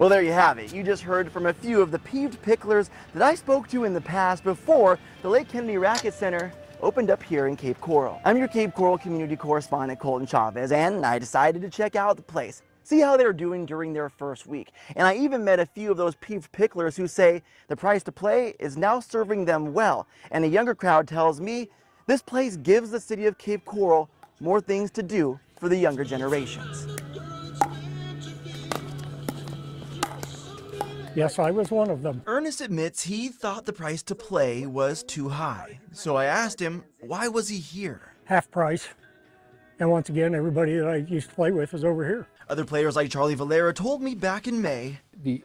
Well, there you have it. You just heard from a few of the peeved picklers that I spoke to in the past before the Lake Kennedy Racquet Center opened up here in Cape Coral. I'm your Cape Coral community correspondent, Colton Chavez, and I decided to check out the place, see how they're doing during their first week. And I even met a few of those peeved picklers who say the price to play is now serving them well. And a younger crowd tells me this place gives the city of Cape Coral more things to do for the younger generations. Yes, I was one of them. Ernest admits he thought the price to play was too high. So I asked him, why was he here? Half price. And once again, everybody that I used to play with is over here. Other players like Charlie Valera told me back in May. The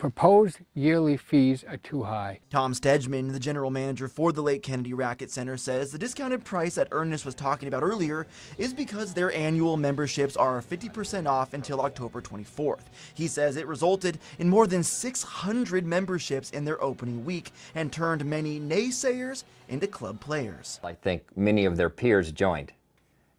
proposed yearly fees are too high. Tom Stedman, the general manager for the Lake Kennedy Racquet Center, says the discounted price that Ernest was talking about earlier is because their annual memberships are 50% off until October 24th. He says it resulted in more than 600 memberships in their opening week and turned many naysayers into club players. I think many of their peers joined,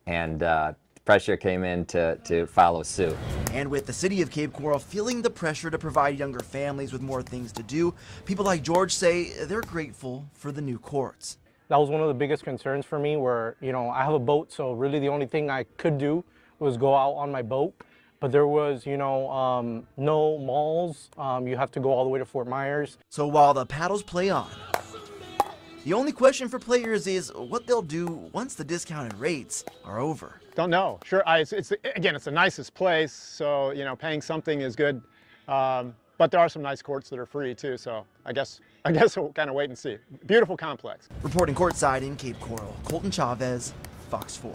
and uh, pressure came in to, to follow suit. And with the city of Cape Coral feeling the pressure to provide younger families with more things to do, people like George say they're grateful for the new courts. That was one of the biggest concerns for me where, you know, I have a boat, so really the only thing I could do was go out on my boat. But there was, you know, um, no malls. Um, you have to go all the way to Fort Myers. So while the paddles play on, the only question for players is what they'll do once the discounted rates are over. Don't know. Sure, I, it's, it's, again, it's the nicest place, so you know, paying something is good. Um, but there are some nice courts that are free too, so I guess I guess we'll kind of wait and see. Beautiful complex. Reporting courtside in Cape Coral, Colton Chavez, Fox 4.